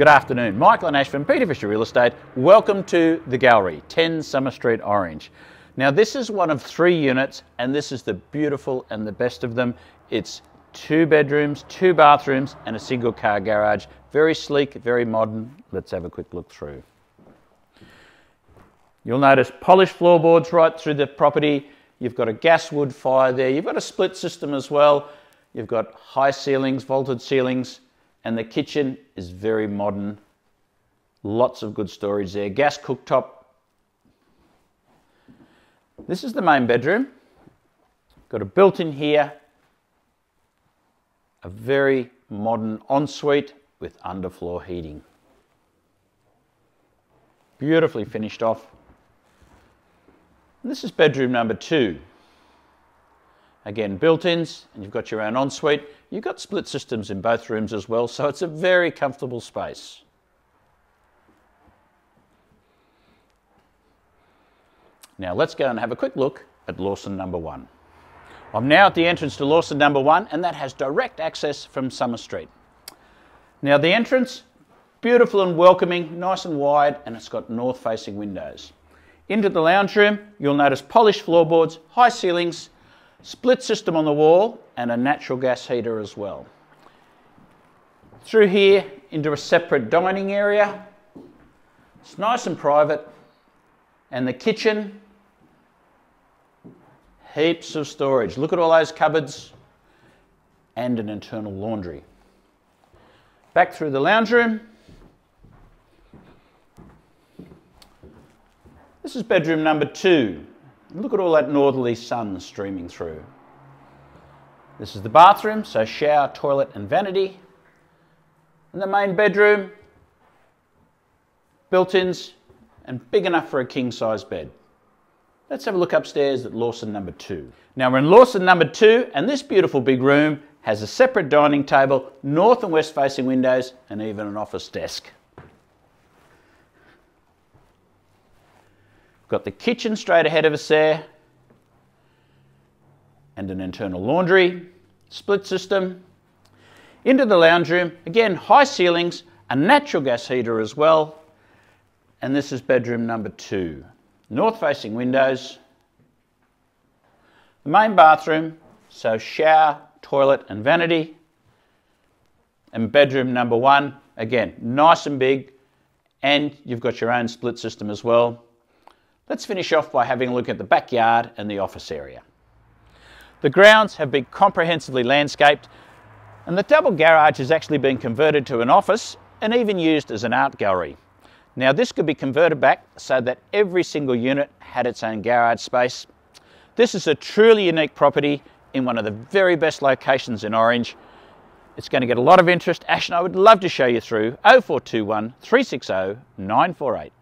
Good afternoon. Michael and Ash from Peter Fisher Real Estate. Welcome to the gallery, 10 Summer Street Orange. Now this is one of three units and this is the beautiful and the best of them. It's two bedrooms, two bathrooms and a single car garage. Very sleek, very modern. Let's have a quick look through. You'll notice polished floorboards right through the property. You've got a gas wood fire there. You've got a split system as well. You've got high ceilings, vaulted ceilings, and the kitchen is very modern. Lots of good storage there. Gas cooktop. This is the main bedroom. Got a built-in here. A very modern ensuite with underfloor heating. Beautifully finished off. And this is bedroom number two. Again, built-ins, and you've got your own ensuite. You've got split systems in both rooms as well, so it's a very comfortable space. Now let's go and have a quick look at Lawson number one. I'm now at the entrance to Lawson number one, and that has direct access from Summer Street. Now the entrance, beautiful and welcoming, nice and wide, and it's got north-facing windows. Into the lounge room, you'll notice polished floorboards, high ceilings, split system on the wall, and a natural gas heater as well. Through here into a separate dining area. It's nice and private. And the kitchen, heaps of storage. Look at all those cupboards and an internal laundry. Back through the lounge room. This is bedroom number two. Look at all that northerly sun streaming through. This is the bathroom, so shower, toilet and vanity. And the main bedroom, built-ins and big enough for a king-size bed. Let's have a look upstairs at Lawson number two. Now we're in Lawson number two and this beautiful big room has a separate dining table, north and west facing windows and even an office desk. Got the kitchen straight ahead of us there and an internal laundry, split system. Into the lounge room, again, high ceilings, a natural gas heater as well. And this is bedroom number two. North facing windows. The main bathroom, so shower, toilet and vanity. And bedroom number one, again, nice and big. And you've got your own split system as well. Let's finish off by having a look at the backyard and the office area. The grounds have been comprehensively landscaped and the double garage has actually been converted to an office and even used as an art gallery. Now this could be converted back so that every single unit had its own garage space. This is a truly unique property in one of the very best locations in Orange. It's going to get a lot of interest. Ash and I would love to show you through 0421 360 948.